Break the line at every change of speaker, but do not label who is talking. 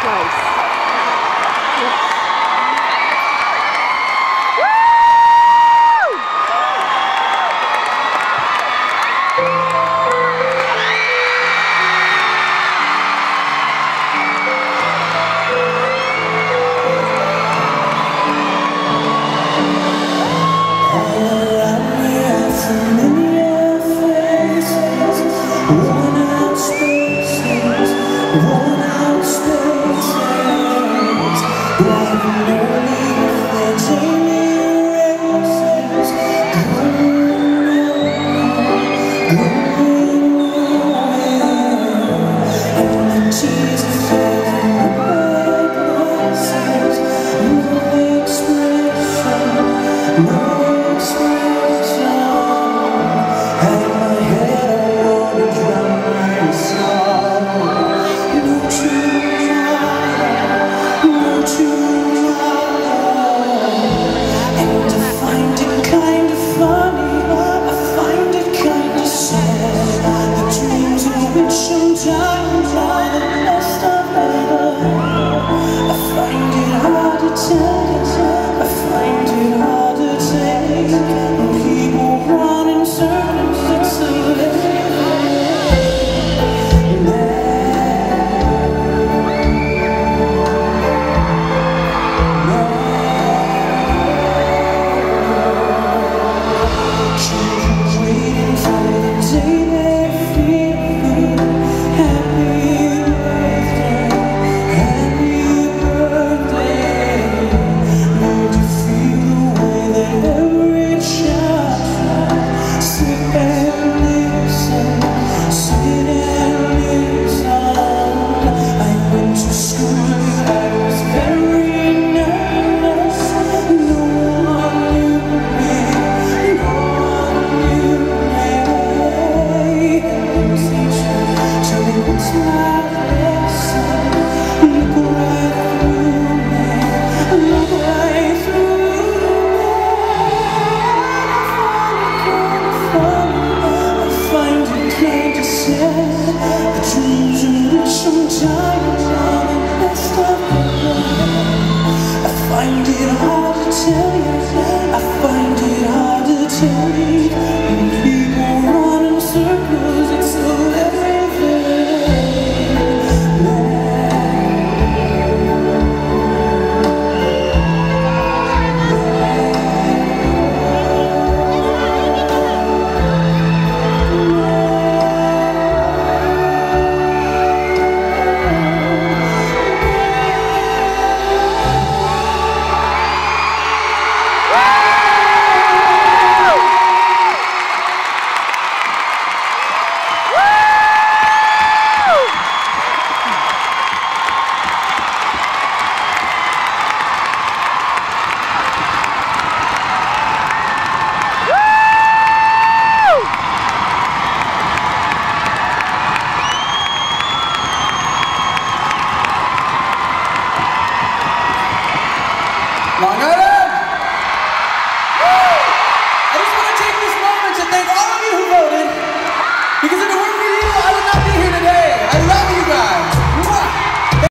place. love. see it.
Lange